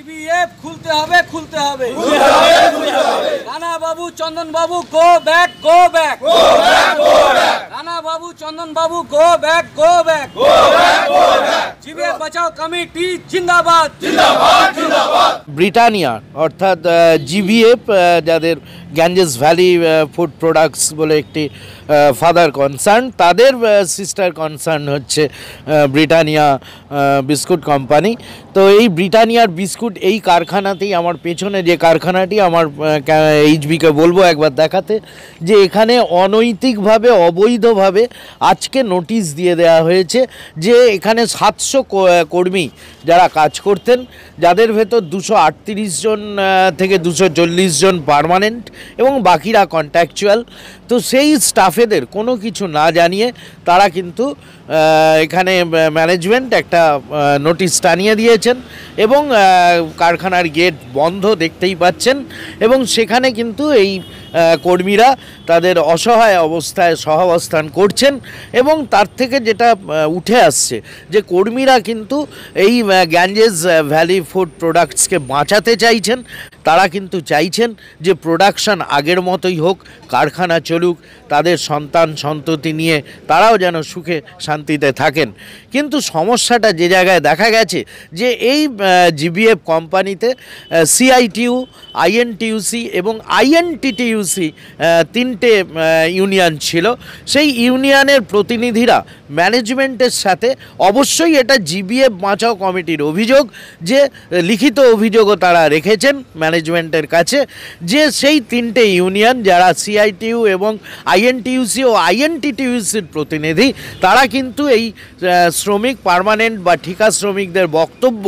জিবিএফ খুলতে হবে খুলতে হবে। রানা বাবু চন্দন বাবু go back go back Rana বাবু চন্দন বাবু গো ব্যাক গো ব্যাক জিবিএফ বাঁচাও কমিটি জিন্দাবাদ। ব্রিটানিয়া অর্থাৎ জিভিএফ যাদের গ্যাঞ্জেস ভ্যালি ফুড প্রোডাক্টস বলে একটি ফাদার কনসার্ন তাদের সিস্টার কনসার্ন হচ্ছে ব্রিটানিয়া বিস্কুট কোম্পানি তো এই ব্রিটানিয়ার বিস্কুট এই কারখানাতেই, আমার পেছনে যে কারখানাটি, আমার এইচবিকে বলব একবার দেখাতে, যে এখানে অনৈতিকভাবে, অবৈধভাবে আজকে নোটিশ দিয়ে দেওয়া হয়েছে যে এখানে সাতশো কর্মী যারা কাজ করতেন যাদের ভেতর দুশো আটত্রিশ জন থেকে দুশো চল্লিশ জন পারমানেন্ট এবং বাকিরা কন্ট্যাকচুয়াল তো সেই স্টাফেদের কোনো কিছু না জানিয়ে তারা কিন্তু এখানে ম্যানেজমেন্ট একটা নোটিশ টানিয়ে দিয়েছেন এবং কারখানার গেট বন্ধ দেখতেই পাচ্ছেন এবং সেখানে কিন্তু এই কর্মীরা তাদের অসহায় অবস্থায় সহাবস্থান করছেন এবং তার থেকে যেটা উঠে আসছে যে কর্মীরা কিন্তু এই গ্যাঞ্জেস ভ্যালি ফুড প্রোডাক্টসকে বাঁচাতে চাইছেন। তারা কিন্তু চাইছেন যে প্রোডাকশান আগের মতোই হোক, কারখানা চলুক, তাদের সন্তান সন্ততি নিয়ে তারাও যেন সুখে শান্তিতে থাকেন। কিন্তু সমস্যাটা যে জায়গায় দেখা গেছে যে এই জিবিএফ কোম্পানিতে সিআইটিউ আইএনটিউসি এবং আইএনটিটিউসি তিনটে ইউনিয়ন ছিল। সেই ইউনিয়নের প্রতিনিধিরা ম্যানেজমেন্টের সাথে অবশ্যই এটা জিবিএফ বাঁচাও কমিটির অভিযোগ যে, লিখিত অভিযোগও তারা রেখেছেন। ম্যানেজমেন্টের কাছে যে সেই তিনটে ইউনিয়ন যারা সিআইটিউ এবং আইএনটিউসি ও আইএনটিটিউসির প্রতিনিধি, তারা কিন্তু এই শ্রমিক পারমানেন্ট বা ঠিকা শ্রমিকদের বক্তব্য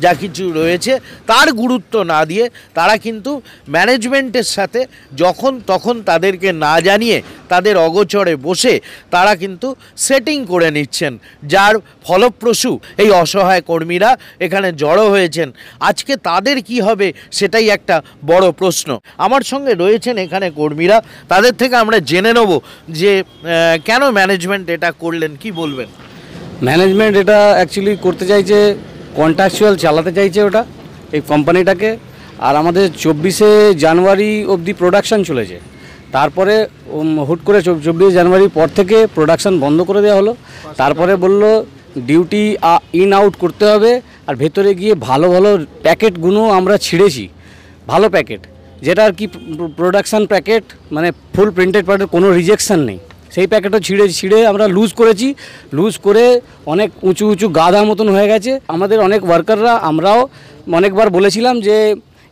যা কিছু রয়েছে তার গুরুত্ব না দিয়ে তারা কিন্তু ম্যানেজমেন্টের সাথে যখন তখন তাদেরকে না জানিয়ে তাদের অগোচরে বসে তারা কিন্তু সেটিং করে নিচ্ছেন। যার ফলপ্রসূ এই অসহায় কর্মীরা এখানে জড়ো হয়েছেন। আজকে তাদের কি হবে সেটাই একটা বড় প্রশ্ন। আমার সঙ্গে রয়েছেন এখানে কর্মীরা। তাদের থেকে আমরা জেনে নেব যে কেন ম্যানেজমেন্ট এটা করলেন, কি বলবেন? ম্যানেজমেন্ট এটা অ্যাকচুয়ালি করতে চাইছে কন্ট্রাকচুয়াল চালাতে চাইছে ওটা, এই কোম্পানিটাকে আর আমাদের চব্বিশে জানুয়ারি অবধি প্রোডাকশন চলেছে। তারপরে হুট করে চব্বিশ জানুয়ারির পর থেকে প্রোডাকশান বন্ধ করে দেওয়া হলো। তারপরে বলল ডিউটি ইন আউট করতে হবে। আর ভেতরে গিয়ে ভালো ভালো প্যাকেটগুলো আমরা ছিঁড়েছি। ভালো প্যাকেট যেটা আর কি প্রোডাকশান প্যাকেট মানে ফুল প্রিন্টেড প্যাকেট কোনো রিজেকশান নেই। সেই প্যাকেটও ছিঁড়ে ছিঁড়ে আমরা লুজ করেছি। লুজ করে অনেক উঁচু উঁচু গাধা মতন হয়ে গেছে। আমাদের অনেক ওয়ার্কাররা আমরাও অনেকবার বলেছিলাম যে,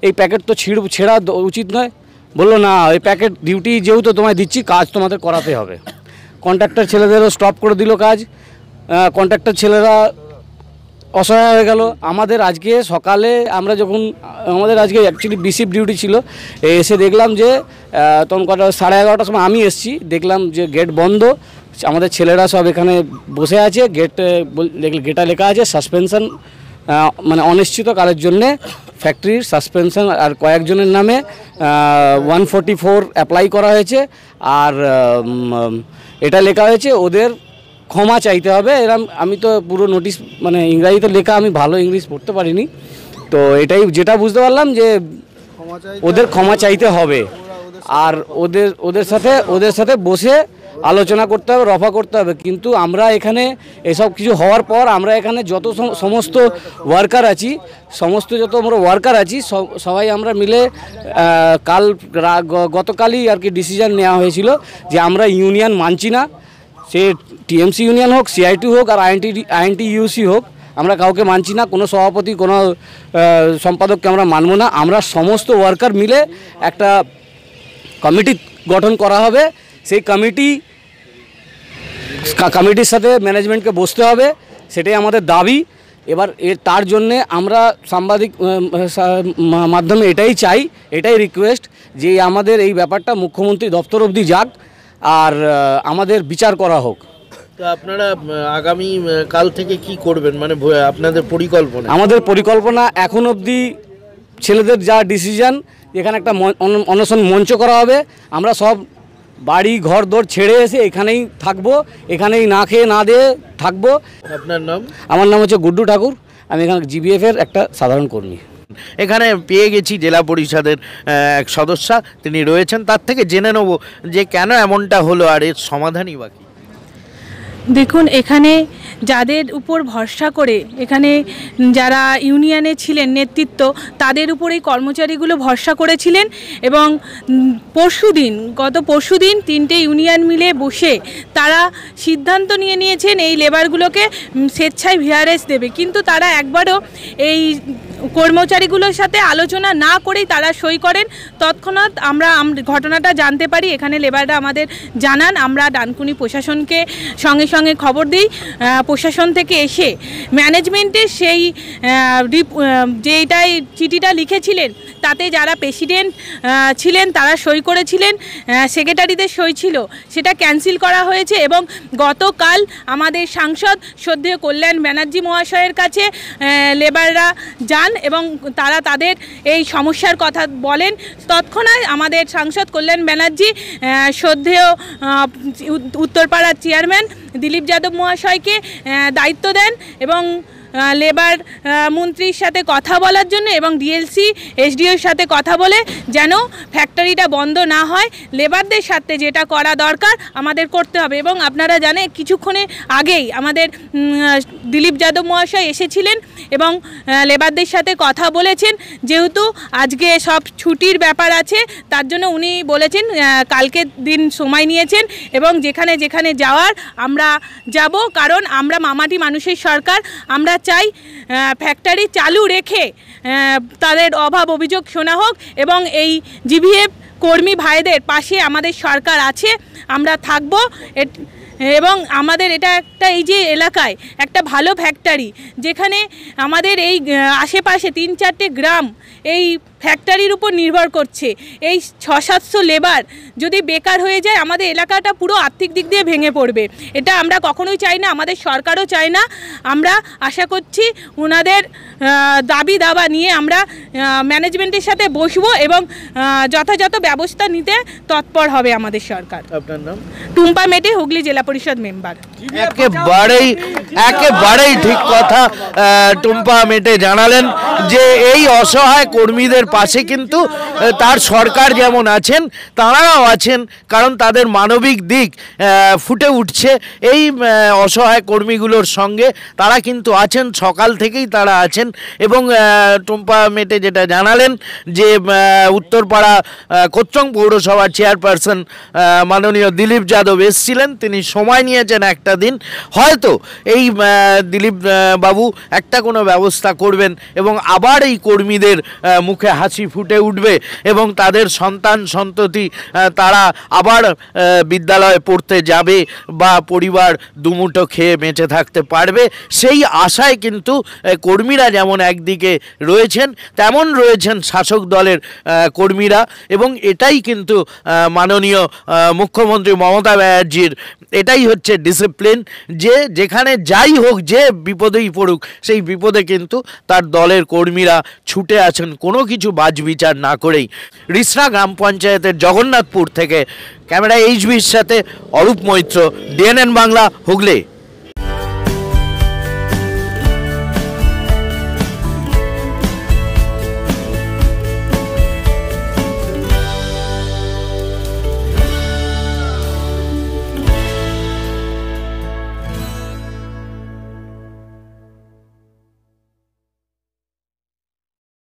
এই প্যাকেট তো ছিঁড়, ছেঁড়া উচিত নয়। বলল, না, ওই প্যাকেট ডিউটি যেহেতু তোমায় দিচ্ছি, কাজ তোমাদের করাতে হবে। কন্ট্রাক্টর ছেলেদেরও স্টপ করে দিল কাজ। কন্ট্রাক্টর ছেলেরা অসহায় হয়ে গেল। আমাদের আজকে সকালে আমরা যখন, আমাদের আজকে অ্যাকচুয়ালি বিসিপ ডিউটি ছিল এসে দেখলাম যে তখন কটা, সাড়ে এগারোটার সময় আমি এসেছি, দেখলাম যে গেট বন্ধ। আমাদের ছেলেরা সব এখানে বসে আছে গেট গেটা লেখা আছে সাসপেনশন মানে অনিশ্চিত কালের জন্যে। ফ্যাক্টরির সাসপেনশন আর কয়েকজনের নামে ওয়ান ফোরটি ফোর অ্যাপ্লাই করা হয়েছে। আর এটা লেখা হয়েছে ওদের ক্ষমা চাইতে হবে। এরম আমি তো পুরো নোটিশ মানে ইংরাজিতে লেখা আমি ভালো ইংলিশ পড়তে পারিনি। তো এটাই যেটা বুঝতে পারলাম যে ওদের ক্ষমা চাইতে হবে। আর ওদের ওদের সাথে ওদের সাথে বসে আলোচনা করতে হবে, রফা করতে হবে। কিন্তু আমরা এখানে এসব কিছু হওয়ার পর আমরা এখানে যত সমস্ত ওয়ার্কার আছি, সমস্ত যত আমরা ওয়ার্কার আছি, সব- সবাই আমরা মিলে কাল গতকালই আর কি ডিসিশন নেওয়া হয়েছিল যে আমরা ইউনিয়ন মানছি না। সে টিএমসি ইউনিয়ন হোক সিআইটি হোক আর আইএনটি আইএনটি ইউসি হোক, আমরা কাউকে মানছি না, কোনো সভাপতি, কোনো সম্পাদককে আমরা মানবো না। আমরা সমস্ত ওয়ার্কার মিলে একটা কমিটি গঠন করা হবে। সেই কমিটি কমিটির সাথে ম্যানেজমেন্টকে বসতে হবে সেটাই আমাদের দাবি। এবার এর তার জন্যে আমরা সাংবাদিক মাধ্যমে এটাই চাই এটাই রিকোয়েস্ট যে আমাদের এই ব্যাপারটা মুখ্যমন্ত্রী দপ্তর অবধি যাক আর আমাদের বিচার করা হোক। তো আপনারা আগামী কাল থেকে কি করবেন? মানে আপনাদের পরিকল্পনা? আমাদের পরিকল্পনা এখন অবধি ছেলেদের যা ডিসিশন এখানে একটা অনশন মঞ্চ করা হবে। আমরা সব বাড়ি ঘর দর ছেড়ে এসে এখানেই থাকব এখানেই না খেয়ে না দিয়ে থাকব। আপনার নাম? আমার নাম হচ্ছে গুড্ডু ঠাকুর। আমি এখানে জিবিএফ এর একটা সাধারণ কর্মী। এখানে পেয়ে গেছি জেলা পরিষদের এক সদস্যা তিনি রয়েছেন। তার থেকে জেনে নেব যে কেন এমনটা হলো আর এর সমাধানই বাকি দেখুন এখানে যাদের উপর ভরসা করে এখানে যারা ইউনিয়নে ছিলেন নেতৃত্ব, তাদের উপর এই কর্মচারীগুলো ভরসা করেছিলেন এবং পরশু দিন গত পরশু দিন তিনটে ইউনিয়ন মিলে বসে তারা সিদ্ধান্ত নিয়ে নিয়েছেন এই লেবারগুলোকে স্বেচ্ছায় ভিআরএস দেবে। কিন্তু তারা একবারও এই কর্মচারীগুলোর সাথে আলোচনা না করেই তারা সই করেন। তৎক্ষণাৎ আমরা আম- ঘটনাটা জানতে পারি। এখানে লেবাররা আমাদের জানান, আমরা ডানকুনি প্রশাসনকে সঙ্গে সঙ্গে খবর দিই। প্রশাসন থেকে এসে ম্যানেজমেন্টের সেই যেটাই চিঠিটা লিখেছিলেন, তাতে যারা প্রেসিডেন্ট ছিলেন, তারা সই করেছিলেন। সেক্রেটারিদের সই ছিল। সেটা ক্যান্সেল করা হয়েছে এবং গতকাল আমাদের সাংসদ শ্রদ্ধেয় কল্যাণ ব্যানার্জি মহাশয়ের কাছে লেবাররা যান। এবং তারা তাদের এই সমস্যার কথা বলেন। তৎক্ষণাৎ আমাদের সাংসদ কল্যাণ ব্যানার্জি শ্রদ্ধেয় উত্তরপাড়ার চেয়ারম্যান দিলীপ যাদব মহাশয়কে দায়িত্ব দেন এবং লেবার মন্ত্রীর সাথে কথা বলার জন্য এবং ডিএলসি এসডিওর সাথে কথা বলে যেন ফ্যাক্টরিটা বন্ধ না হয়। লেবারদের সাথে যেটা করা দরকার আমাদের করতে হবে এবং আপনারা জানেন কিছুক্ষণে আগেই আমাদের দিলীপ যাদব মহাশয় এসেছিলেন এবং লেবারদের সাথে কথা বলেছেন। যেহেতু আজকে সব ছুটির ব্যাপার আছে, তার জন্য উনি বলেছেন কালকে দিন সময় নিয়েছেন এবং যেখানে যেখানে যাওয়ার আমরা যাব, কারণ আমরা মামাটি মানুষের সরকার। আমরা চাই ফ্যাক্টরি চালু রেখে তাদের অভাব অভিযোগ শোনা হোক এবং এই জিভিএফ কর্মী ভাইদের পাশে আমাদের সরকার আছে। আমরা থাকব এবং আমাদের এটা একটা এই যে এলাকায় একটা ভালো ফ্যাক্টরি যেখানে আমাদের এই আশেপাশে তিন চারটে গ্রাম এই ফ্যাক্টরির উপর নির্ভর করছে। এই ছ সাতশো লেবার যদি বেকার হয়ে যায়, আমাদের এলাকাটা পুরো আর্থিক দিক দিয়ে ভেঙে পড়বে। এটা আমরা কখনোই চাই না, আমাদের সরকারও চায় না। আমরা আশা করছি ওনাদের দাবি দাবা নিয়ে আমরা ম্যানেজমেন্টের সাথে বসবো এবং যথাযথ ব্যবস্থা নিতে তৎপর হবে আমাদের সরকার। আপনার নাম? টুম্পা মেটে হুগলি জেলা পরিষদ মেম্বার। একেবারেই একেবারেই ঠিক কথা টুম্পা মেটে জানালেন যে এই অসহায় কর্মীদের পাশে কিন্তু তার সরকার যেমন আছেন তাঁরাও আছেন কারণ তাদের মানবিক দিক ফুটে উঠছে। এই অসহায় কর্মীগুলোর সঙ্গে তারা কিন্তু আছেন সকাল থেকেই তারা আছেন। এবং টুম্পা মেটে যেটা জানালেন যে উত্তরপাড়া কোচ্চং পৌরসভার চেয়ারপারসন মাননীয় দিলীপ যাদব এসছিলেন। তিনি সময় নিয়েছেন একটা দিন। হয়তো এই দিলীপ বাবু একটা কোনো ব্যবস্থা করবেন এবং আবার এই কর্মীদের মুখে হাসি ফুটে উঠবে এবং তাদের সন্তান সন্ততি তারা আবার বিদ্যালয়ে পড়তে যাবে বা পরিবার দুমুঠো খেয়ে বেঁচে থাকতে পারবে। সেই আশায় কিন্তু কর্মীরা যেমন একদিকে রয়েছেন, তেমন রয়েছেন শাসক দলের কর্মীরা। এবং এটাই কিন্তু মাননীয় মুখ্যমন্ত্রী মমতা ব্যানার্জির এটাই হচ্ছে ডিসিপ্লিন যে যেখানে যাই হোক, যে বিপদেই পড়ুক, সেই বিপদে কিন্তু তার দলের কর্মীরা ছুটে আছেন, কোনো কিছু বাজবিচার না করেই। রিসনা গ্রাম পঞ্চায়েতের জগন্নাথপুর থেকে, ক্যামেরা এইচবির সাথে অরূপ মৈত্র ডিএনএন বাংলা, হুগলি।